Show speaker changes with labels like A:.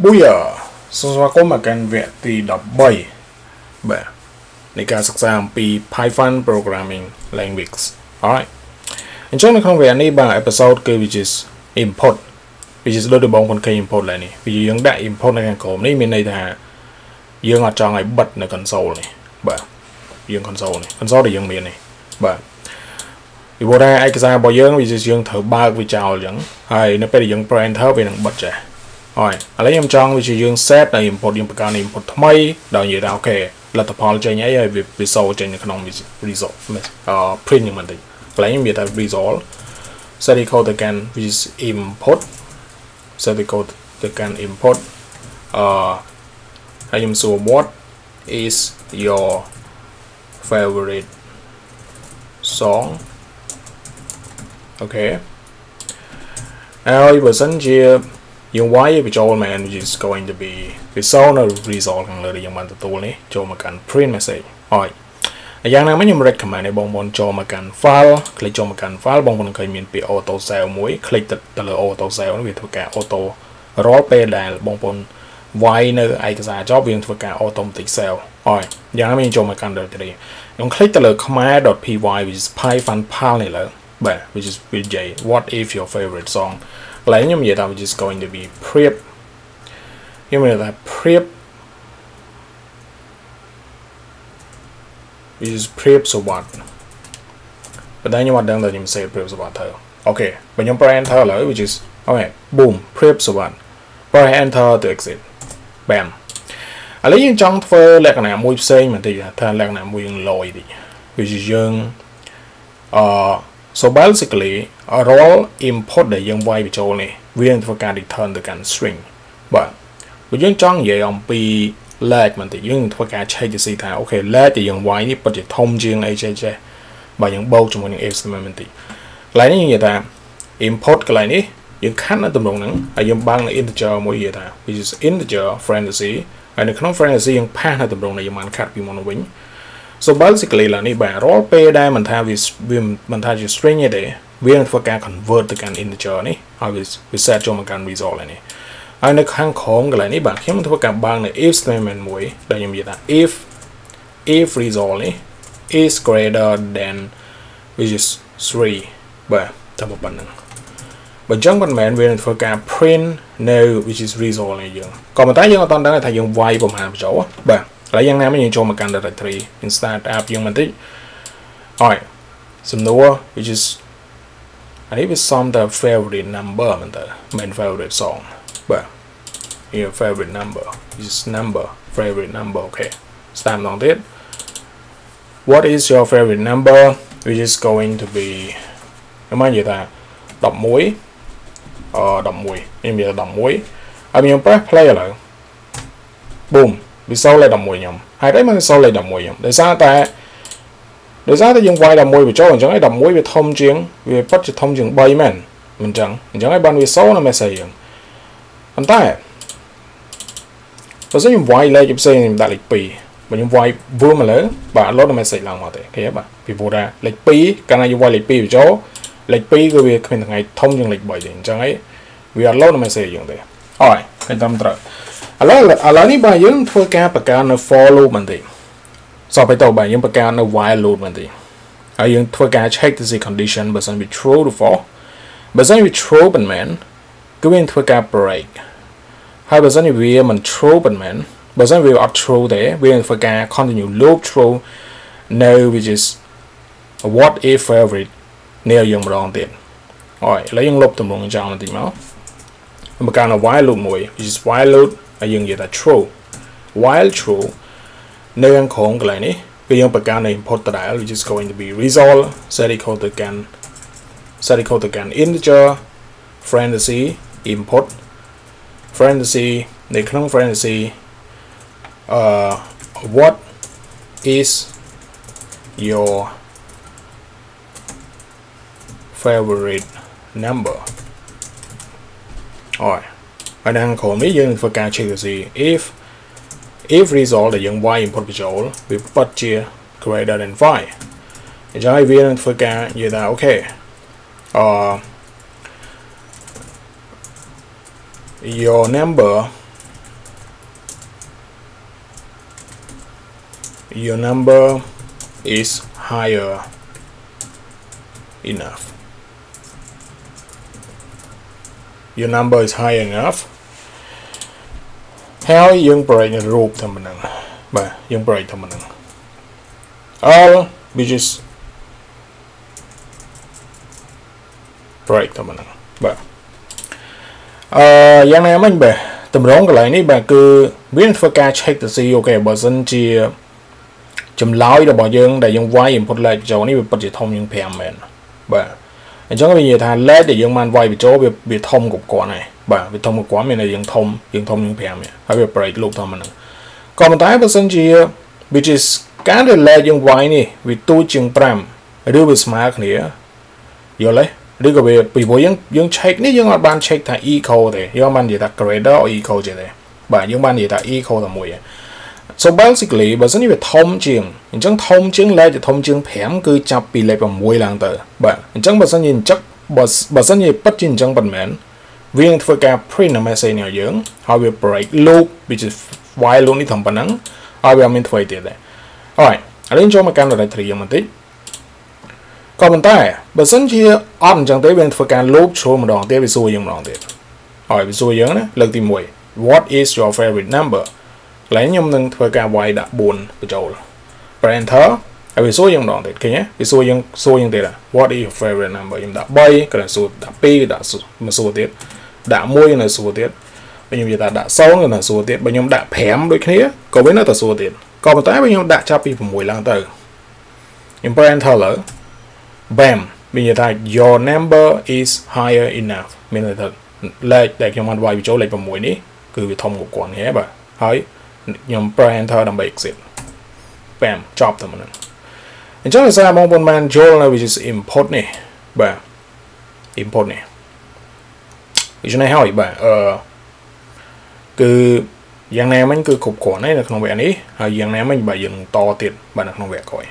A: Booyah សូមស្វាគមន៍មកកាន់វគ្គទី13បាទនៃការសិក្សាអំពី Python programming language alright អញ្ចឹងនៅក្នុងវគ្គនេះបាទ episode គឺ which is input which is ដូចដែលបងប្អូនឃើញ input ឡើយនេះវាយើងដាក់ input នៅខាងក្រោមនេះមានន័យថាយើងអត់ចង់ឲ្យបិទនៅ console នេះបាទយើង console នេះ console ដែលយើងមាននេះបាទពីព្រោះតែឯកសាររបស់យើងវាជាយើងត្រូវបើកវាចោលអញ្ចឹងហើយនៅពេលដែលយើង print enter វានឹងបិទចាស់ ហើយឥឡូវខ្ញុំចង់វាជាយើង set នៅ input យើងបង្កើត input ថ្មីដល់និយាយថាអូខេលទ្ធផលចេញអីហើយវាវាសូចេញនៅក្នុង result អឺ print យ៉ាងម៉េចទៅកន្លែងវាថា result set equal to can which is input set equal to can input អឺហើយខ្ញុំសួរ what is your favorite song អូខេហើយបើសិនជា យើងវាយបញ្ចូលមែន which is going to be result នៅ result ខាងលើដែលយើងបានទទួលនេះចូលមកកាន់ print message ហើយយ៉ាងណាមិញខ្ញុំ recommend ឲ្យបងប្អូនចូលមកកាន់ file คลิกចូលមកកាន់ file បងប្អូនឃើញមានពាក្យ auto save មួយคลิกទៅលើ auto save នេះវាធ្វើការ auto រាល់ពេលដែលបងប្អូនវាយនៅឯកសារចប់វានឹងធ្វើការ automatic save ហើយយ៉ាងណាមិញចូលមកកាន់ directory ខ្ញុំคลิกទៅលើ khmer.py which is python pal នេះលើបាទ which is VJ what if your favorite song កន្លែងខ្ញុំនិយាយថា which is going to be prep ខ្ញុំនិយាយថា prep which is prep សវត្តប៉ុន្តែខ្ញុំអត់ដឹងថាខ្ញុំ save prep សវត្តទៅអូខេបើខ្ញុំ press enter ឥឡូវ which is អូខេ boom prep សវត្ត press enter to exit bam ឥឡូវយើងចង់ធ្វើលក្ខណៈមួយផ្សេងបន្តិចថាលក្ខណៈមួយយើងលយតិច which is យើងអឺ so basically រាល់ input ដែលយើងវាយបញ្ចូលនេះវានឹងធ្វើការ return ទៅកាន់ string បាទបើយើងចង់និយាយអំពី lag បន្តិចយើងធ្វើការ check ទៅស៊ីថាអូខេ lag ដែលយើងវាយនេះពិតជាធំជាងអីចេះចេះបើយើងបូកជាមួយនឹង estimate បន្តិចកន្លែងនេះយើងនិយាយថា input កន្លែងនេះយើងខាត់នៅតម្រងហ្នឹងហើយយើងបាំងនៅ integer មួយនិយាយថា which is integer parenthesis ហើយនៅក្នុង parenthesis យើង pass នៅតម្រងដែលយើងបានខាត់ពីមុនវិញ so basically ឡានេះបាទរាល់ពេលដែលមិនថាវាមិនថាជា string ទេវានឹងធ្វើការ convert ទៅកាន់ integer នេះហើយវា set ចូលមកកាន់ result នេះហើយនៅខាងក្រោមកន្លែងនេះបាទខ្ញុំនឹងធ្វើការបើកនៅ if statement មួយដែលខ្ញុំនិយាយថា if if result នេះ is greater than which is 3បាទតែប៉ុណ្្នឹងបើអញ្ចឹងមិនមែនវានឹងធ្វើការ print នៅ which is result នេះយើងក៏ប៉ុន្តែយើងអត់ដឹងថាយើងវាយប្រហែលបញ្ចូលបាទ ឥឡូវយ៉ាងណាមិញយើងចូលមកកាន់ directory install app យើងបន្តិចអយសំណួរ which is អានេះវាសំ the favorite number មែនតើ main favorite song បាទ your favorite number which is number favorite number okay ស្តាមម្ដងទៀត what is your favorite number which is going to be ខ្ញុំនិយាយថា11អឺ11ខ្ញុំនិយាយថា11ហើយខ្ញុំ press play ឥឡូវ boom វាសូលលេខ11ខ្ញុំហើយតែមិនសូលលេខ11ខ្ញុំដោយសារតែដោយសារតែយើងវាយ11បញ្ចូលអញ្ចឹងឯ11វាធំជាងវាពិតជាធំជាង3មែនមិនអញ្ចឹងអញ្ចឹងឯបានវាសូលនៅ message យើងប៉ុន្តែបើសិនខ្ញុំវាយលេខផ្សេងខ្ញុំដាក់លេខ2បើខ្ញុំវាយ vừa មកលើបាទ load នៅ message ឡើងមកទេឃើញបាទពីព្រោះថាលេខ2កាលណាយើងវាយលេខ2បញ្ចូលលេខ2គឺវាគ្មានថ្ងៃធំជាងលេខ3ទេអញ្ចឹងឯងវាអត់ load នៅ message យើងទេអរ ឃើញតាមត្រូវឥឡូវឥឡូវនេះបាទយើងធ្វើការបង្កើតនៅ for loop បន្តិចសពទៅបាទយើងបង្កើតនៅ while loop បន្តិចហើយយើងធ្វើការ check ទៅ condition បើសិនវា true ឬ false បើសិនវា true មិនមែនគឺវាធ្វើការ break ហើយបើសិនវាមិន true មិនមែនបើសិនវាអត់ true ទេវានឹងធ្វើការ continue loop true no which is what if favorite នេះយើងម្ដងទៀតហើយឥឡូវយើងលុបតម្រងចោលបន្តិចមក បង្កើតនៅ while loop មួយ which is while loop ហើយយើងនិយាយថា true while true នៅខាងក្រោមកន្លែងនេះគឺយើងបង្កើតនៅ input ដដែល which is going to be result set equal to can set equal to can integer parenthesis input parenthesis នៅក្នុង parenthesis uh what is your favorite number alright ហើយនៅខាងក្រោមនេះយើងនឹងធ្វើការ check to see. If if result ដែលយើង y input here greater than 5អញ្ចឹងហើយវានឹងធ្វើការនិយាយថាអូខេអឺ your number your number is higher enough. Your number is high enough ហើយយើង break រូបតែប៉ុណ្្នឹងបាទយើង break តែប៉ុណ្្នឹង all which is break តែប៉ុណ្្នឹងបាទអឺយ៉ាងណាមិញបាទតម្រងកន្លែងនេះបាទគឺវាធ្វើការ check ទៅស៊ីអូខេបើសិនជាចម្លើយរបស់យើងដែលយើងវាយ input lag ចូលនេះវាពិតជាធំជាង5មែនបាទ អញ្ចឹងវានិយាយថា lag ដែលយើងបានវាយបញ្ចូលវាវាធំគ្រប់គ្រាន់ហើយបាទវាធំគ្រប់គ្រាន់មានតែយើងធំយើងធំជាង5ហើយវា break loop ធម្មតាក៏ប៉ុន្តែបើសិនជា which is ការដែល lag យើងវាយនេះវាទូជាង5ឬវាស្មើគ្នាយល់ទេឬក៏វាពីព្រោះយើងយើង check នេះយើងអត់បាន check ថា echo ទេយើងបាននិយាយថា greater or echo ចេះទេបាទយើងបាននិយាយថា echo តែមួយ so basically បើសិនជាវាធំជាងអញ្ចឹងធំជាងលេខដែលធំជាង5គឺចាប់ពីលេខ6ឡើងទៅបាទអញ្ចឹងបើសិនជាអញ្ចឹងបើបើសិនជាពិតជាអញ្ចឹងប៉ុន្មានវានឹងធ្វើការ print message នេះឲ្យយើងហើយវា break loop which is while loop នេះធំប៉ុណ្ណឹងហើយវាមានធ្វើទៀតដែរ alright ឥឡូវចូលមកកាន់ directory យើងបន្តិចក៏ប៉ុន្តែបើសិនជាអត់អញ្ចឹងទេវានឹងធ្វើការ loop ជ្រុលម្ដងទៀតវាសួរយើងម្ដងទៀតហើយវាសួរយើងណាលើកទី1 what is your favorite number កន្លែងខ្ញុំនឹងធ្វើការវាយដាក់4បញ្ចូល press enter ហើយវាសួរយើងម្ដងទៀតឃើញទេវាសួរយើងសួរយើងទៀត what is your favorite number ខ្ញុំដាក់3កន្លែងសួរដាក់2ដាក់មកសួរទៀតដាក់1នៅសួរទៀតបើខ្ញុំនិយាយថាដាក់0នៅសួរទៀតបើខ្ញុំដាក់5ដូចគ្នាក៏វានៅតែសួរទៀតក៏ប៉ុន្តែបើខ្ញុំដាក់ចាប់ពី6ឡើងទៅខ្ញុំ press enter លើ bam មានន័យថា your number is higher enough មានន័យថាលេខដែលខ្ញុំបានវាយបញ្ចូលលេខ6នេះគឺវាធំគ្រប់គ្រាន់ហ្នឹងបាទហើយ ខ្ញុំ press enter ដើម្បី exit bam ចប់តែប៉ុណ្្នឹងអញ្ចឹងដោយសារបងប្អូនបានចូលនៅ which is input នេះបាទ input នេះដូច្នេះហើយបាទអឺគឺយ៉ាងណាមិញគឺគ្រប់គ្រាន់ហើយនៅក្នុងវគ្គនេះហើយយ៉ាងណាមិញបាទយើងតទៀតបាទនៅក្នុងវគ្គក្រោយ